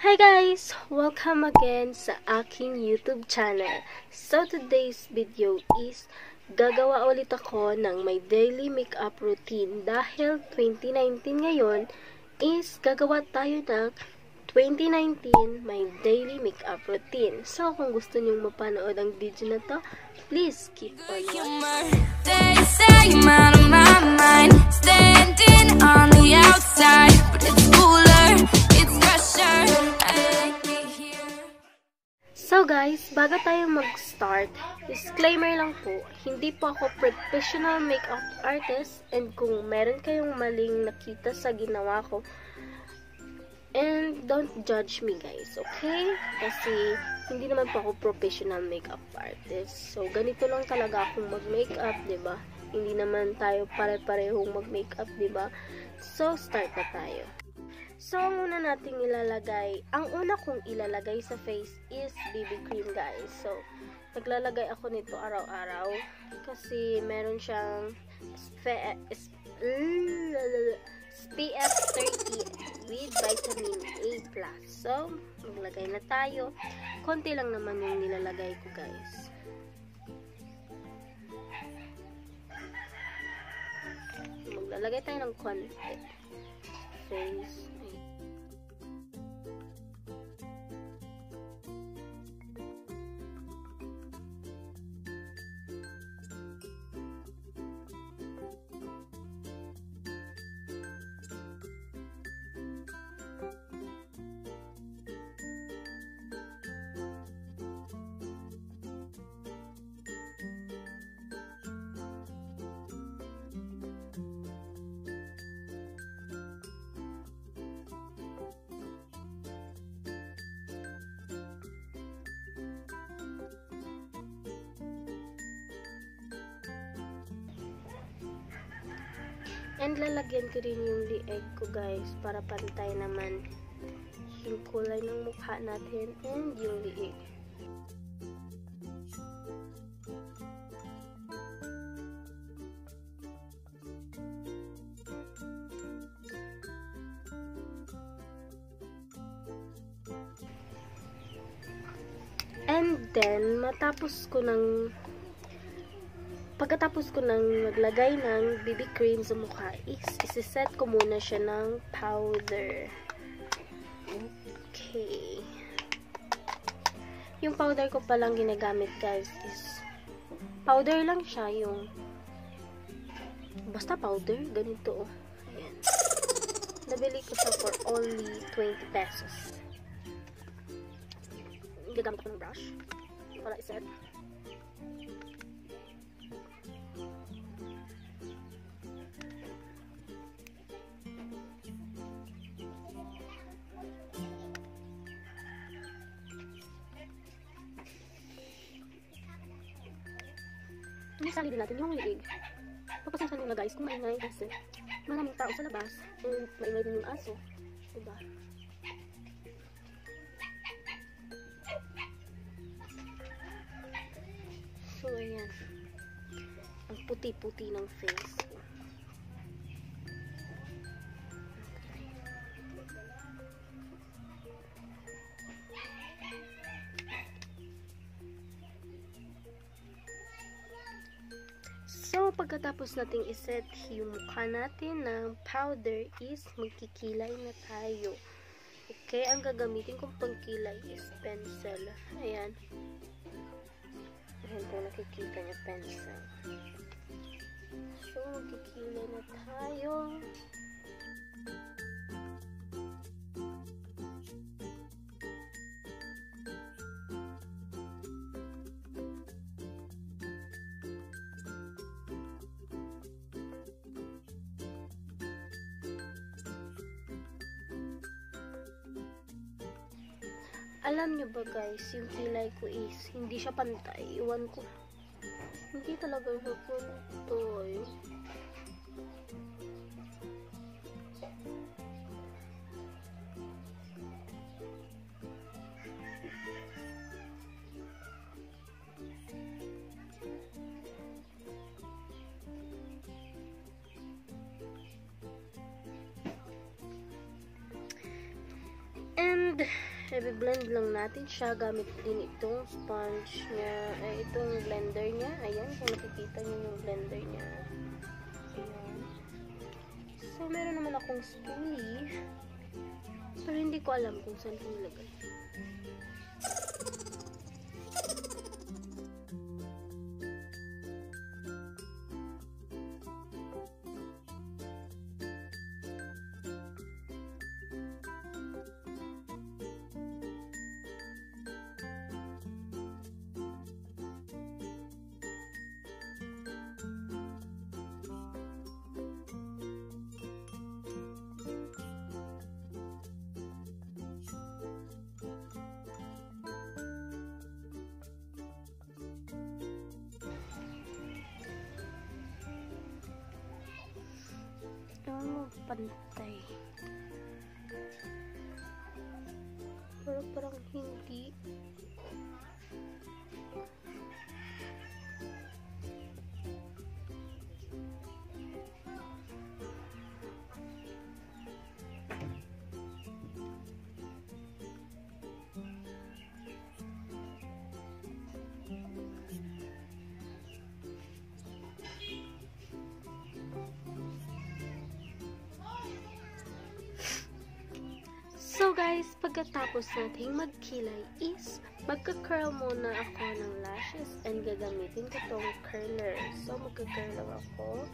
Hi guys! Welcome again sa aking YouTube channel. So today's video is gagawa ulit ako ng my daily makeup routine dahil 2019 ngayon is gagawa tayo ng 2019 my daily makeup routine. So kung gusto niyo mapanood ang video na to, please keep on watching. Of my mind, standing on the outside, guys, bago tayo mag-start, disclaimer lang po, hindi po ako professional makeup artist and kung meron kayong maling nakita sa ginawa ko, and don't judge me guys, okay? Kasi hindi naman po ako professional makeup artist. So ganito lang talaga akong mag-makeup, ba? Hindi naman tayo pare-parehong mag-makeup, ba? So start na tayo. So, ang una nating ilalagay, ang una kong ilalagay sa face is BB cream, guys. So, naglalagay ako nito araw-araw kasi meron siyang SPF, SPF 30 with vitamin A+. So, maglagay na tayo. Konti lang naman yung nilalagay ko, guys. Maglalagay tayo ng konti. Face. And lalagyan ko rin yung lieg ko guys para pantay naman yung kulay ng mukha natin and yung lieg. And then, matapos ko ng Pagkatapos ko nang maglagay ng BB cream sa mukha, is isiset ko muna siya ng powder. Okay. Yung powder ko palang ginagamit guys is powder lang siya yung basta powder, ganito oh. Ayan. Nabili ko siya for only 20 pesos. Gagamit ko ng brush para iset. Isali din natin yung liig. Papasasan nyo na guys kung maingay kasi maraming tao sa labas and maingay din yung aso. Diba? So, ayan. Ang puti-puti ng face pagkatapos nating iset yung mukha natin ng powder is magkikilay na tayo. Okay, ang gagamitin kong pangkilay is pencil. Ayan. Ayan po, nakikita niya pencil. So, magkikilay na tayo. Alam nyo ba guys, yung kilay ko is hindi siya pantay. Iwan ko. Hindi talaga siya pantay. And i-blend lang natin siya gamit din itong sponge niya, eh, itong blender niya. Ayan, kung nakikita niyo yung blender niya. Ayan. So, meron naman akong spoolie. Pero hindi ko alam kung saan ko nilagay. Ano pantay? Pero parang hindi. Guys, pagkatapos nating magkilay is magka-curl muna ako ng lashes and gagamitin ko tong curler. So magka-curl lang ako.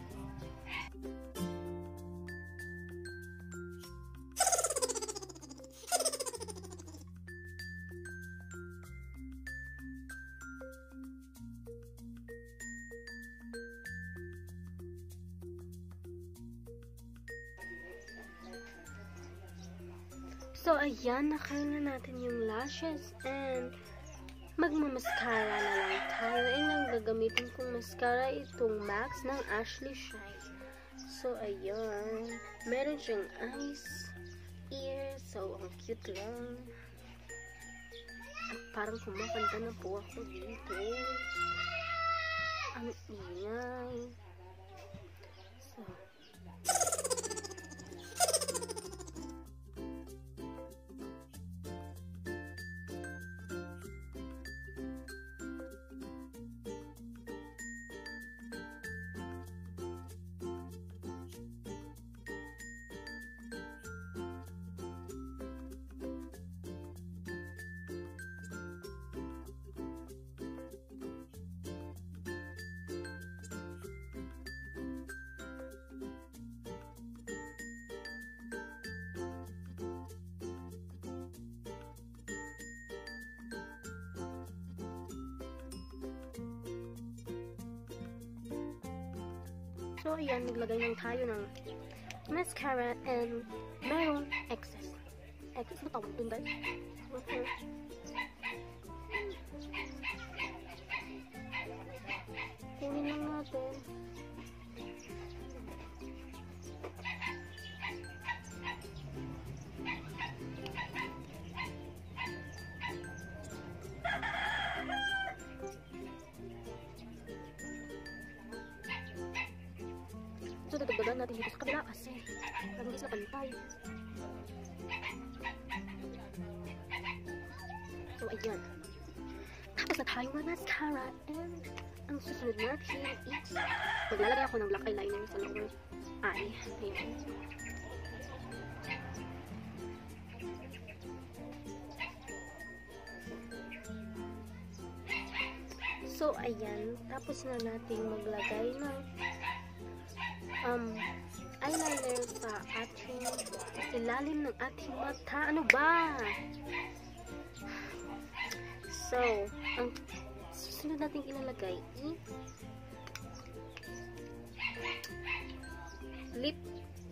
So, ayan, nakaya na natin yung lashes and magmamaskara na lang tayo. And ang gagamitin kong mascara itong MAC ng Ashley Shine. So, ayan. Meron siyang eyes, ears. So, ang cute lang. At parang kumakanta na po ako dito. Ang ingay. So, So, ayan, naglagay lang tayo ng mascara and merong excess. Excess ba tawag dun, guys? Dadagdagan natin dito sa kabila kasi hindi sila pantay. So, ayan. Tapos na tayo ng mascara and ang susunod natin is maglalagay ako ng black eyeliner sa lower eye. Ayan. So, ayan. Tapos na natin maglagay ng ilalim ng ating mata. Ano ba? So, ang susunod natin ilalagay is lip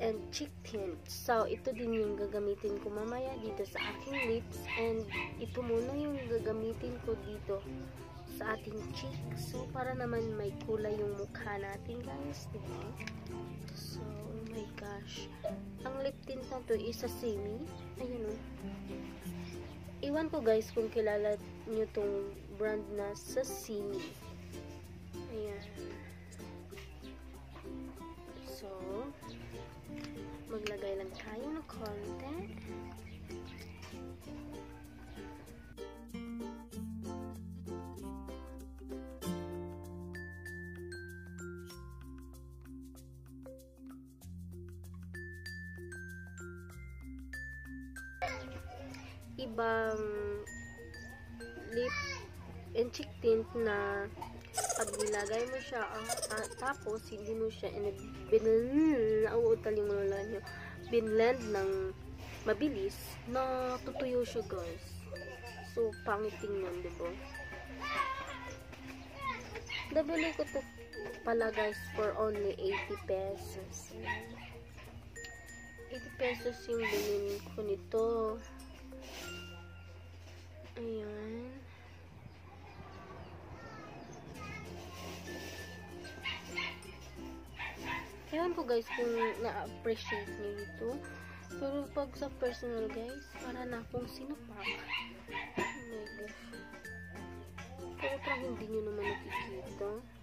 and cheek tint. So, ito din yung gagamitin ko mamaya dito sa aking lips and ito muna yung gagamitin ko dito sa ating cheek. So, para naman may kulay yung mukha natin, guys. Diba? So, oh my gosh. Ang lip tint na to is sa Simi. Ayan o. Iwan ko, guys, kung kilala nyo tong brand na sa Simi. Ayan. So, maglagay lang tayo ng konti. Ibang lip and cheek tint na pag nilagay mo siya, ah, ah, tapos hindi mo siya bin nauutal yung lula nyo, binlend ng mabilis, na tutuyo siya guys. So, pangit tingnan, diba? Nabili ko to pala guys for only 80 pesos. 80 pesos yung bilhin ko nito. Ayan. Ewan ko guys kung na-appreciate niyo ito. Pero pag sa personal guys, para na akong sinapak. Oh my gosh. Pero parang hindi nyo naman nakikita.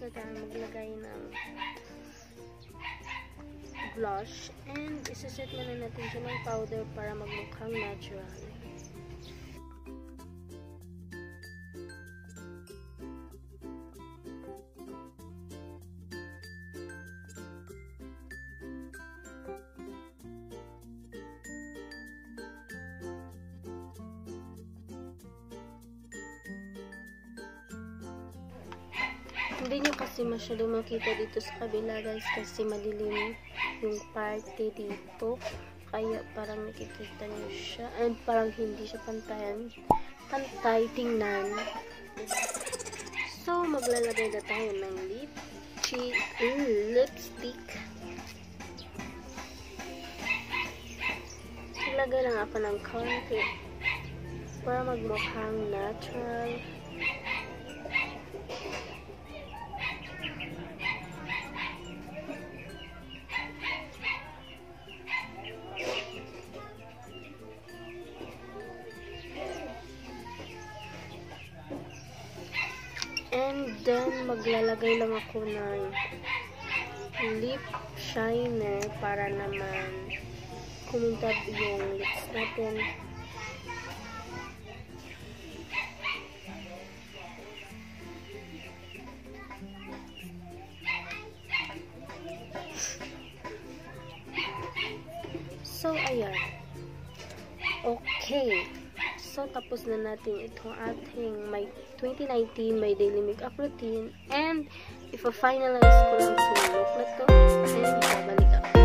Na tayo maglagay ng blush. And, isaset muna natin siya ng powder para magmukhang natural. Hindi nyo kasi masyado makita dito sa kabila guys kasi madilim yung party dito. Kaya parang nakikita nyo siya. And parang hindi siya pantayan. Pantay tingnan. So, maglalagay na tayo ng lip cheek, lipstick. Ilagay lang ako ng konti para magmukhang natural. Then, maglalagay lang ako ng lip shiner para naman kumintab yung lips natin. So, ayan. Okay. So, tapos na natin itong ating may 2019 may daily makeup routine. And, if finalize ko lang sa look na to, then babalik ako.